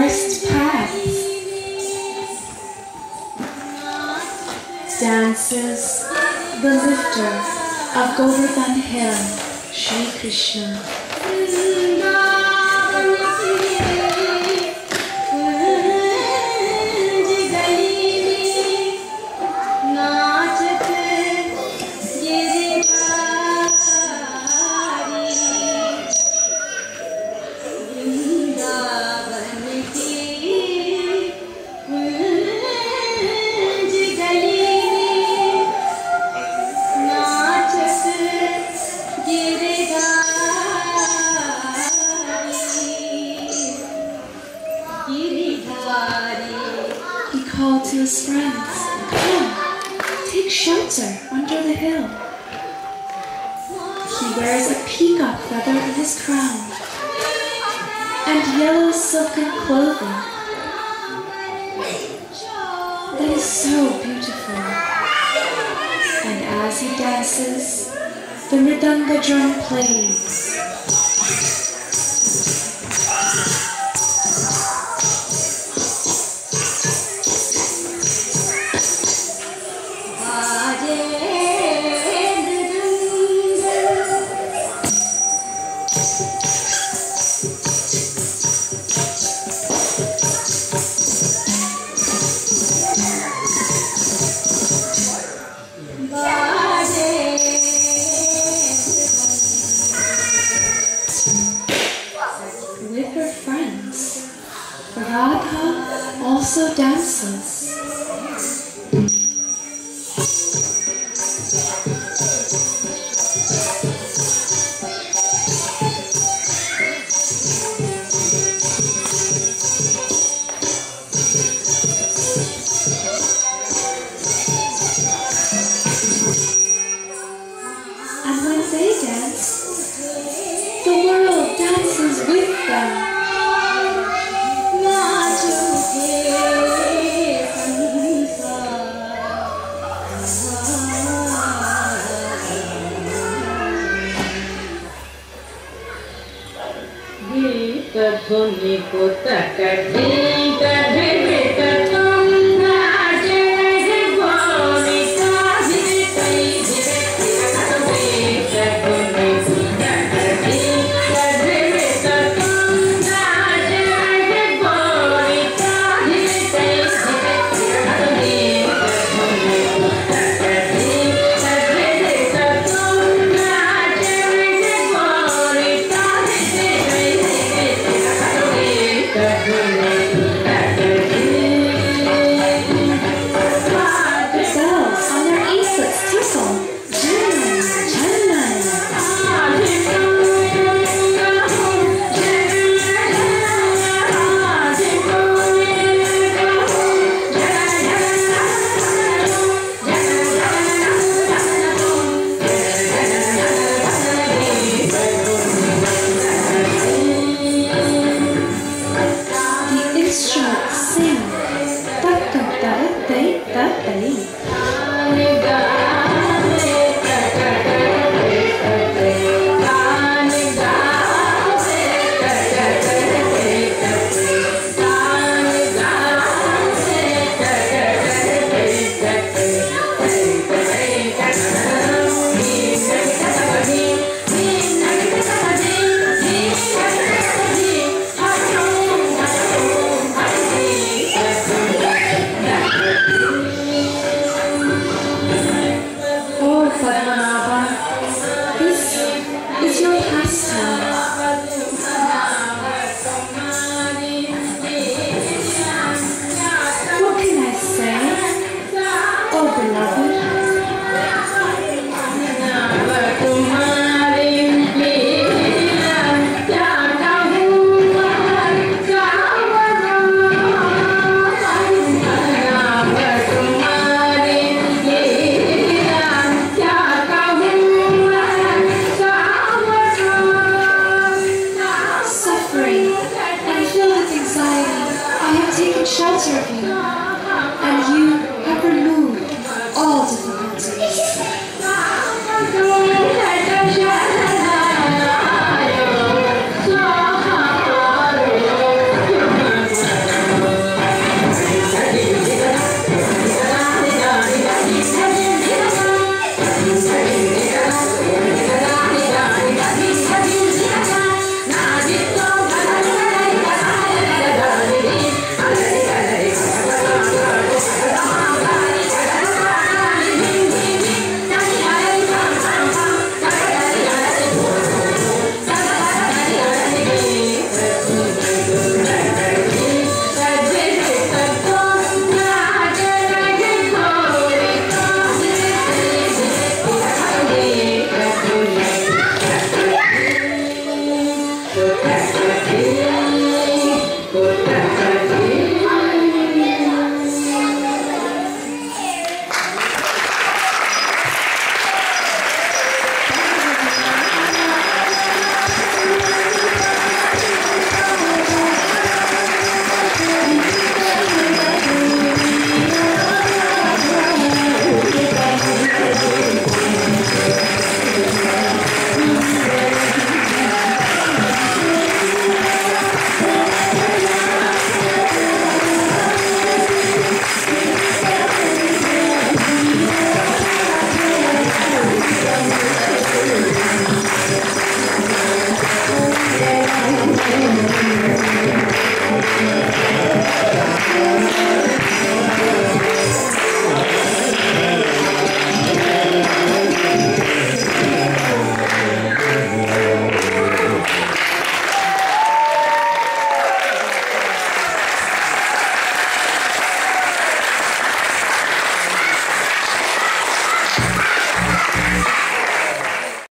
forest paths. Dances the lifter of Govardhan Hill, Shri Krishna. Called to his friends, Come, take shelter under the hill. He wears a peacock feather in his crown and yellow silken clothing that is so beautiful. And as he dances, the mridanga drum plays. कर्ज shelter of you, and you